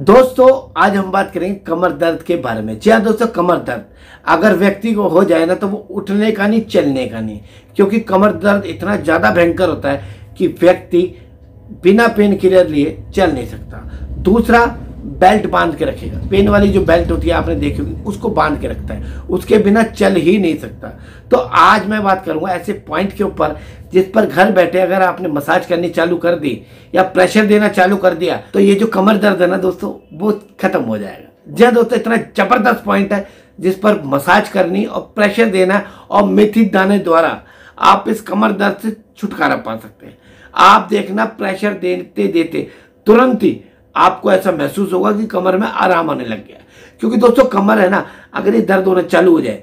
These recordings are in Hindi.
दोस्तों, आज हम बात करेंगे कमर दर्द के बारे में। जी हाँ दोस्तों, कमर दर्द। अगर व्यक्ति को हो जाए ना तो वो उठने का नहीं, चलने का नहीं। क्योंकि कमर दर्द इतना ज़्यादा भयंकर होता है कि व्यक्ति बिना पेन किलर लिए चल नहीं सकता। दूसरा बेल्ट बाँध के रखेगा। पेन वाली जो बेल्ट होती है, आपने देखी होगी, उसको बाँध के रखता है। उसके बिना चल ही नहीं सकता। तो आज मैं बात करूँगा ऐसे पॉइंट के ऊपर, जिस पर घर बैठे अगर आपने मसाज करनी चालू कर दी, या प्रेशर देना चालू कर दिया तो ये जो कमर दर्द है ना दोस्तों, वो खत्म हो जाएगा। जी हाँ दोस्तों इतना ज़बरदस्त पॉइंट है, जिस पर मसाज करनी और प्रेशर देना और मेथी दाने द्वारा, आप इस कमर दर्द से छुटकारा पा सकते हैं। आप देखना प्रेशर देते देते तुरंत ही आपको ऐसा महसूस होगा कि कमर में आराम आने लग गया। क्योंकि दोस्तों, कमर है ना, अगर ये दर्द होना चालू हो जाए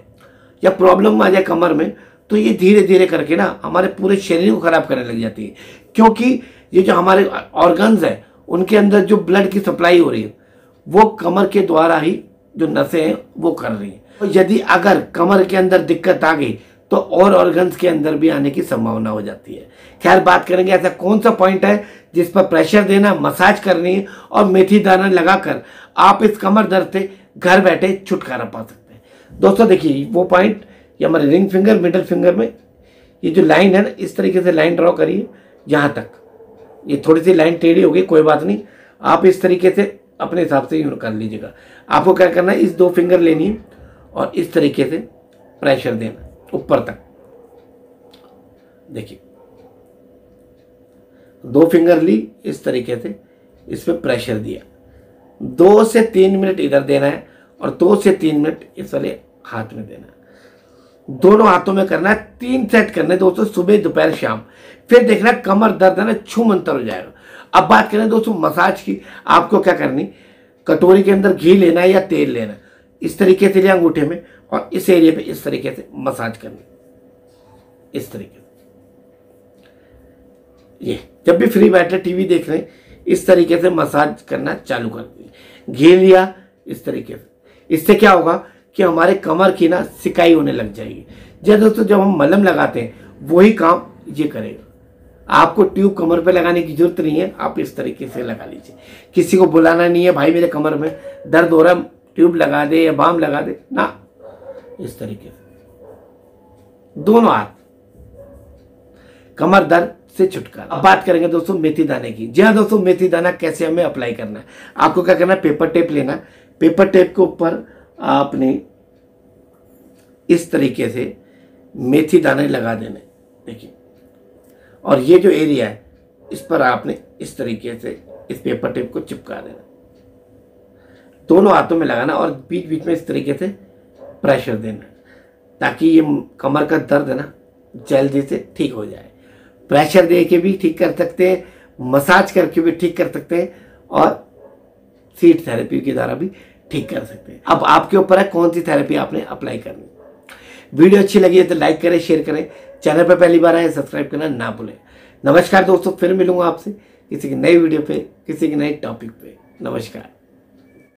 या प्रॉब्लम आ जाए कमर में तो ये धीरे धीरे करके ना हमारे पूरे शरीर को खराब करने लग जाती है। क्योंकि ये जो हमारे ऑर्गन्स है, उनके अंदर जो ब्लड की सप्लाई हो रही है, वो कमर के द्वारा ही जो नसें हैं, वो कर रही हैं। तो यदि अगर कमर के अंदर दिक्कत आ गई तो और ऑर्गन्स के अंदर भी आने की संभावना हो जाती है। खैर, बात करेंगे ऐसा कौन सा पॉइंट है जिस पर प्रेशर देना मसाज करनी है और मेथी दाना लगाकर आप इस कमर दर्द से घर बैठे छुटकारा पा सकते हैं। दोस्तों, देखिए, वो पॉइंट ये हमारे रिंग फिंगर मिडल फिंगर में, ये जो लाइन है ना, इस तरीके से लाइन ड्रॉ करिए यहाँ तक। ये थोड़ी सी लाइन टेढ़ी होगी, कोई बात नहीं। आप इस तरीके से अपने हिसाब से यूँ कर लीजिएगा। आपको क्या करना है, इस दो फिंगर लेनी है और इस तरीके से प्रेशर देना। ऊपर तक। देखिए। दो फिंगर ली, इस तरीके से इस पर प्रेशर दिया। दो से तीन मिनट इधर देना है और दो से तीन मिनट इस वाले हाथ में देना है। दोनों हाथों में करना है, तीन सेट करने दोस्तों, सुबह, दोपहर, शाम। फिर देखना कमर, दर्द है ना छू मंतर हो जाएगा। अब बात करें दोस्तों मसाज की, आपको क्या करनी? कटोरी के अंदर घी लेना है या तेल लेना इस तरीके से लिया अंगूठे में। और इस एरिया पे इस तरीके से मसाज करनी। इस तरीके से। ये, जब भी फ्री बैठे टीवी देख रहे हैं, इस तरीके से मसाज करना चालू कर दिए घी लिया, इस तरीके से। इससे क्या होगा कि हमारे कमर की ना सिकाई होने लग जाएगी। जैसे दोस्तों, जब हम मलम लगाते हैं, वही काम ये करेगा। आपको ट्यूब कमर पे लगाने की ज़रूरत नहीं है, आप इस तरीके से लगा लीजिए। किसी को बुलाना नहीं है, भाई मेरे कमर में दर्द हो रहा है ट्यूब लगा दे या बाम लगा दे। ना इस तरीके से। दोनों हाथ। कमर दर्द से छुटकारा। अब बात करेंगे दोस्तों मेथी दाने की। जी हाँ दोस्तों, मेथी दाना कैसे हमें अप्लाई करना है? आपको क्या करना है? पेपर टेप लेना पेपर टेप के ऊपर आपने इस तरीके से मेथी दाने लगा देने। देखिए। और ये जो एरिया है, इस पर आपने इस तरीके से इस पेपर टेप को चिपका देना। दोनों हाथों में लगाना और बीच बीच में इस तरीके से प्रेशर देना। ताकि ये कमर का दर्द है ना जल्दी से ठीक हो जाए। प्रेशर दे के भी ठीक कर सकते हैं, मसाज करके भी ठीक कर सकते हैं, और सीट थेरेपी के द्वारा भी ठीक कर सकते हैं। अब आपके ऊपर है, कौन सी थेरेपी आपने अप्लाई करनी वीडियो अच्छी लगी है तो लाइक करें, शेयर करें। चैनल पर पहली बार आए सब्सक्राइब करना ना भूलें। नमस्कार दोस्तों, फिर मिलूँगा आपसे किसी की नई वीडियो पे, किसी की नई टॉपिक पे। नमस्कार।